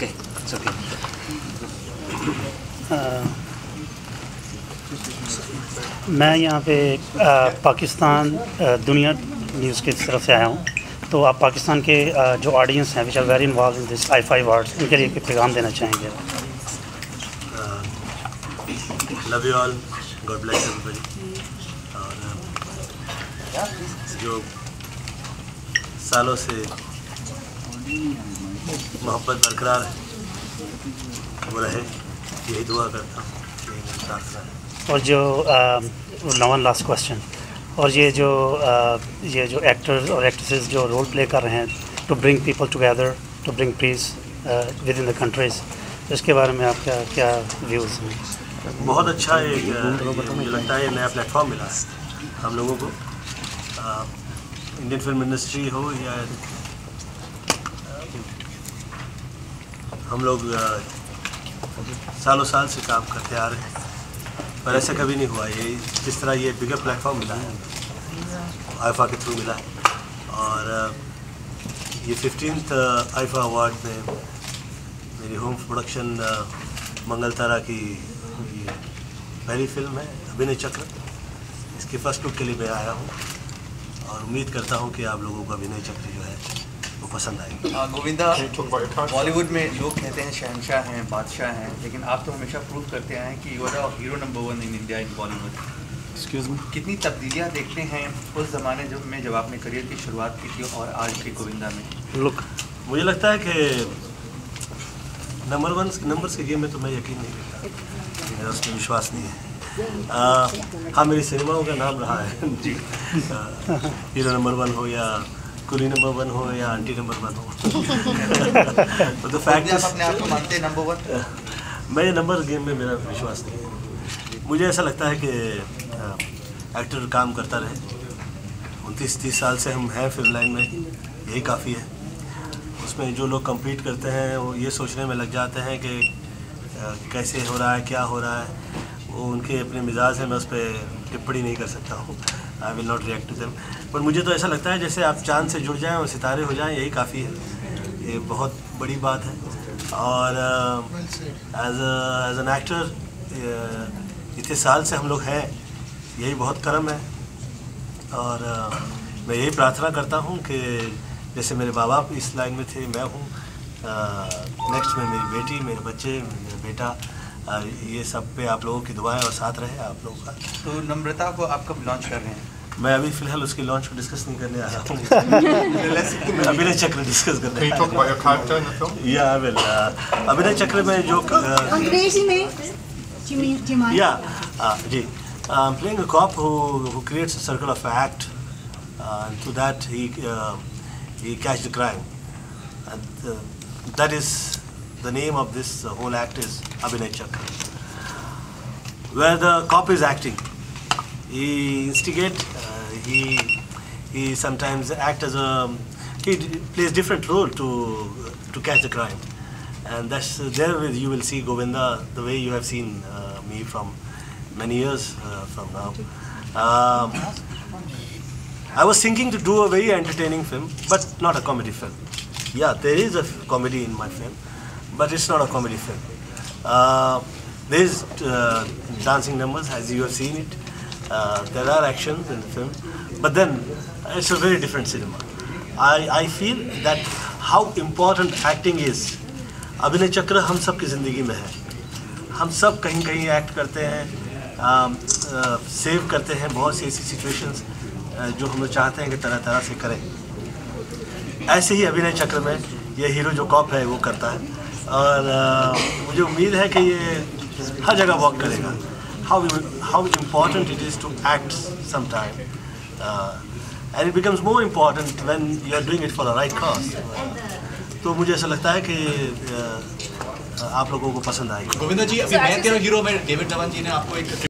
Okay it's okay मैं यहाँ पे आ, पाकिस्तान आ, दुनिया न्यूज़ की तरफ़ से आया हूँ। तो आप पाकिस्तान के आ, जो ऑडियंस हैं which are very involve in this I five arts उनके लिए कोई पैगाम देना चाहेंगे? Love you all God bless everybody और जो सालों से मोहब्बत बरकरार है। रहे यही दुआ करता हूँ और जो वन लास्ट क्वेश्चन और ये जो आ, ये जो एक्टर्स और एक्ट्रेसेस जो रोल प्ले कर रहे हैं to bring people together to bring peace within the countries इसके बारे में आपका क्या व्यूज़ हैं? बहुत अच्छा एक मुझे लगता है नया प्लेटफॉर्म मिला है। हम लोगों को इंडियन फ़िल्म इंडस्ट्री हो या हम लोग सालों साल से काम करते आ रहे हैं, पर ऐसा कभी नहीं हुआ। ये जिस तरह ये बिगर प्लेटफॉर्म मिला है आईफा के थ्रू मिला है, और ये फिफ्टीन आईफा अवार्ड में मेरी होम प्रोडक्शन मंगल तारा की पहली फ़िल्म है, अभिनय चक्र। इसके फ़र्स्ट लुक के लिए मैं आया हूँ, और उम्मीद करता हूँ कि आप लोगों का अभिनय चक्र जो है वो पसंद आएगी। गोविंदा बॉलीवुड में लोग कहते हैं शहनशाह हैं बादशाह हैं लेकिन आप तो हमेशा प्रूव करते आए हैं कि you are hero number one in India in Bollywood excuse me कितनी तब्दीलियाँ देखते हैं उस ज़माने जब में जब आपने करियर की शुरुआत की थी और आज के गोविंदा में। लुक मुझे लगता है कि नंबर वन नंबर्स के गेम में तो मैं यकीन नहीं करता। मेरा उसमें विश्वास नहीं है। आ, हाँ मेरी सिनेमाओं का नाम रहा है। जी। हीरो नंबर वन हो या कुली नंबर वन हो या आंटी नंबर वन हो। तो फैक्ट अपने आप को मानते हैं नंबर वन मैं नंबर गेम में मेरा विश्वास नहीं है। मुझे ऐसा लगता है कि एक्टर काम करता रहे। उनतीस तीस साल से हम हैं फ़िल्म लाइन में यही काफ़ी है। उसमें जो लोग compete करते हैं वो ये सोचने में लग जाते हैं कि कैसे हो रहा है क्या हो रहा है। वो उनके अपने मिजाज है मैं उस पर टिप्पणी नहीं कर सकता हूँ। I will not react to them पर मुझे तो ऐसा लगता है जैसे आप चाँद से जुड़ जाएँ और सितारे हो जाएँ यही काफ़ी है। ये बहुत बड़ी बात है। और एज एज एन एक्टर इतने साल से हम लोग हैं यही बहुत कर्म है। और अ, मैं यही प्रार्थना करता हूँ कि जैसे मेरे बाबा इस लाइन में थे मैं हूँ। नेक्स्ट में मेरी बेटी मेरे बच्चे मेरा बेटा ये सब पे आप लोगों की दुआएँ और साथ रहे आप लोगों का। तो नम्रता को आप कब लॉन्च कर रहे हैं? मैं अभी फ़िलहाल उसके लॉन्च को डिस्कस नहीं करने आ रहा हूँ अभिनय चक्र डिस्कस करने या अभिल uh, अभिनय चक्र में जो uh, या uh, ji. Creates circle of act to that he catch the crime that is the name of this uh, whole act is Abhinay Chakra. Where the cop is acting, he instigate, uh, he he sometimes act as a he plays different role to to catch the crime, and that's there with you will see Govinda the way you have seen uh, me from many years uh, from now. Um, I was thinking to do a very entertaining film, but not a comedy film. Yeah, there is a f- comedy in my film, but it's not a comedy film. Uh, there is uh, dancing numbers, as you have seen it. Uh, there are actions in the film, but then it's a very different cinema. I, I feel that how important acting is. अभिनय चक्र हम सब की ज़िंदगी में है हम सब कहीं कहीं एक्ट करते हैं सेव करते हैं बहुत सी ऐसी सिचुएशंस जो हम लोग चाहते हैं कि तरह तरह से करें ऐसे ही अभिनय चक्र में ये हीरो जो कॉप है वो करता है और मुझे उम्मीद है कि ये हर जगह वर्क करेगा। How how important it is to act some time and it becomes more important when you are doing it for a right cause तो मुझे ऐसा लगता है कि आप लोगों को पसंद आएगी। गोविंदा जी अभी मैं तेरा हीरो में डेविड धवन जी ने आपको एक